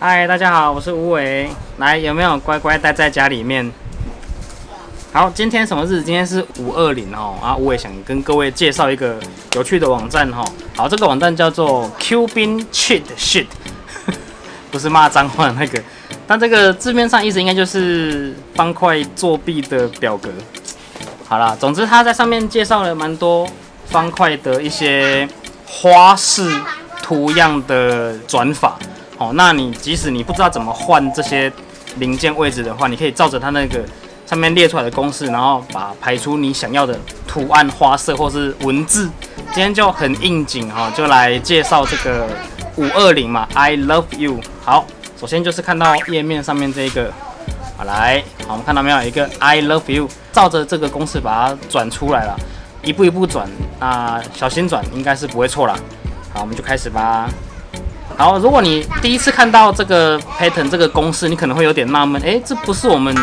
嗨，大家好，我是吴伟。来，有没有乖乖待在家里面？好，今天什么日子？今天是五二零哦。啊，我也想跟各位介绍一个有趣的网站哈。好，这个网站叫做 Q 兵 Cheat Sheet，不是骂脏话那个。但这个字面上意思应该就是方块作弊的表格。好啦，总之他在上面介绍了蛮多方块的一些花式图样的转法。好，那你即使你不知道怎么换这些零件位置的话，你可以照着它那个上面列出来的公式，然后把排出你想要的图案、花色或是文字。今天就很应景哈，就来介绍这个五二零嘛，I love you。好。首先就是看到页面上面这个，好来，好，我们看到没有一个 I love you，照着这个公式把它转出来了，一步一步转，那小心转，应该是不会错了。好，我们就开始吧。好，如果你第一次看到这个 pattern 这个公式，你可能会有点纳闷，哎，这不是我们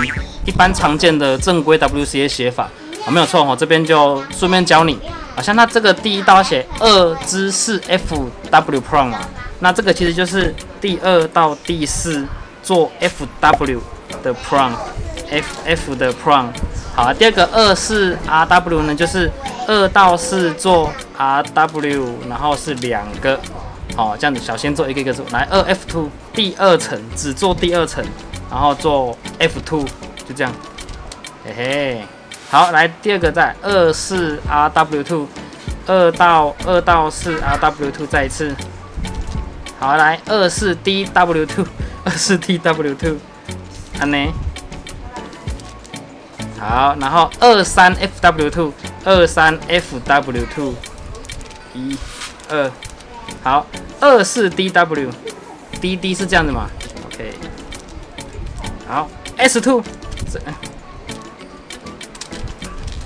一般常见的正规 WCA 写法啊？没有错哦，这边就顺便教你，好像它这个第一道写二之四 F W prom 嘛。那这个其实就是第二到第四做 F W 的 prong，F F 的 prong。好，第二个二四 R W 呢，就是二到四做 R W，然后是两个。好，这样子小先做一个一个做，来二 F two 第二层只做第二层，然后做 F two 就这样。嘿嘿，好，来第二个再二四 R W two，二到二到四 R W two 再一次。好，来二四 D W two，二四 D W two，安呢？好，然后二三 F W two，二三 F W two，一、二，好，二四 D W，D D 是这样子嘛？OK，好，S two，这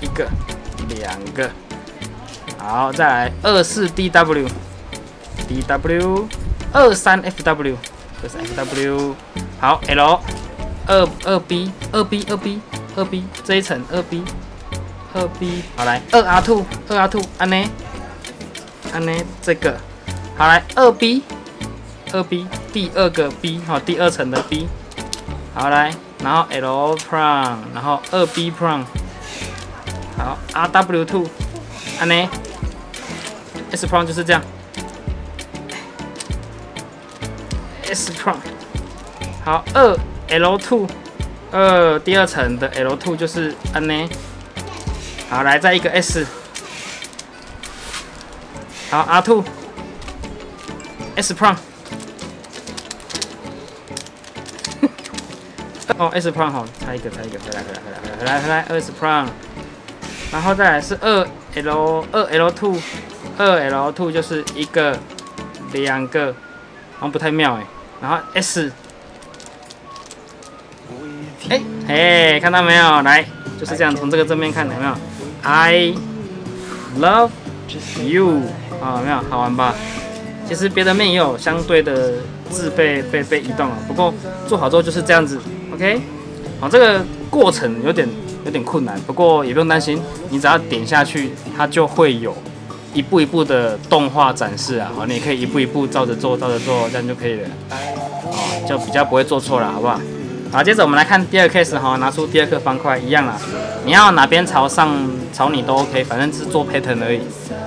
一个，两个，好，再来。二四 D W，D W。二三 F W，这是 F W，好 L，二二 B，二 B 二 B 二 B 这一层。二 B，二 B 好来。二 R two，二 R two 安呢，安呢这个。好来二 B，二 B 第二个 B 好第二层的 B，好来然后 L prime，然后二 B prong，好 R W two 安呢，S prong 就是这样。S prong，好，二 L two，二第二层的 L two 就是安呢，好，来再一个 S，好 R S Pro，哦 S Pro，好，差一个差一个，回来回来回来回来回来回来二 S Pro，然后再来是二 L 二 L two，二 L two 就是一个两个，好像不太妙哎。然后 S，哎嘿，看到没有？来，就是这样，从这个正面看，有没有？I love you，啊，没有？好玩吧？其实别的面也有相对的字被被被移动了，不过做好之后就是这样子，OK？好，这个过程有点有点困难，不过也不用担心，你只要点下去，它就会有一步一步的动画展示啊，好，你可以一步一步照着做，照着做，这样就可以了。就比较不会做错了，好不好？好，接着我们来看第二个 case 哈，拿出第二颗方块，一样啦。你要哪边朝上朝你都 OK，反正是做 pattern 而已。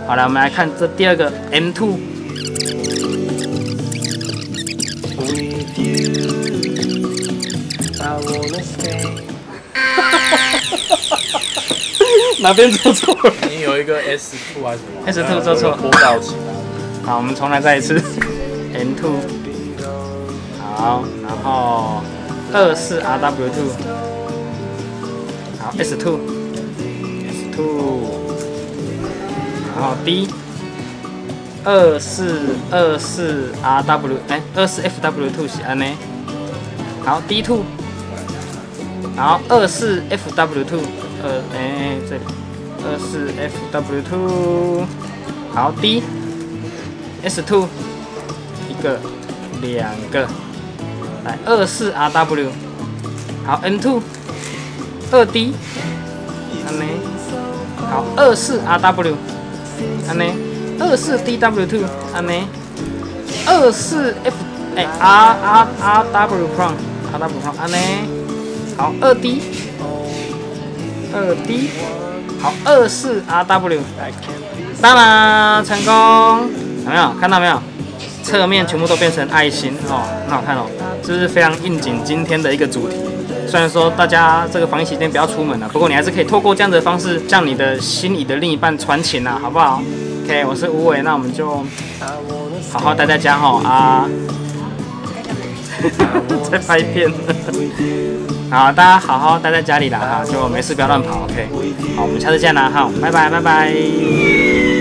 好了，我们来看这第二个 M2。哪边做错了？你有一个 S two 还是什么？S2 做错。播到起好，我们重来再一次。M2。好，然后二四 R W two，好 S two，S two，然后 D 二四二四 R W 哎，二四 F W two 是安呢，好 D two，然后二四 F W two，二哎这里。二四 F W two，好 D S two，一个两个。来二四 R W，好 N two，二 D，安呢，好二四 R W，安呢，二四 D W two，安呢，二四 F 哎，R R R W Prom，R W Prom，安呢？好，二 D，二 D，好，二四 R W，当然成功，有没有？看到没有？侧面全部都变成爱心哦，很好看哦，这是非常应景今天的一个主题。虽然说大家这个防疫期间不要出门了，不过你还是可以透过这样的方式向你的心里的另一半传情啊，好不好？OK，我是吴伟，那我们就好好待在家哈啊，在拍片。好，大家好好待在家里啦哈，就没事不要乱跑。OK，好，我们下次见啦哈，拜拜拜拜。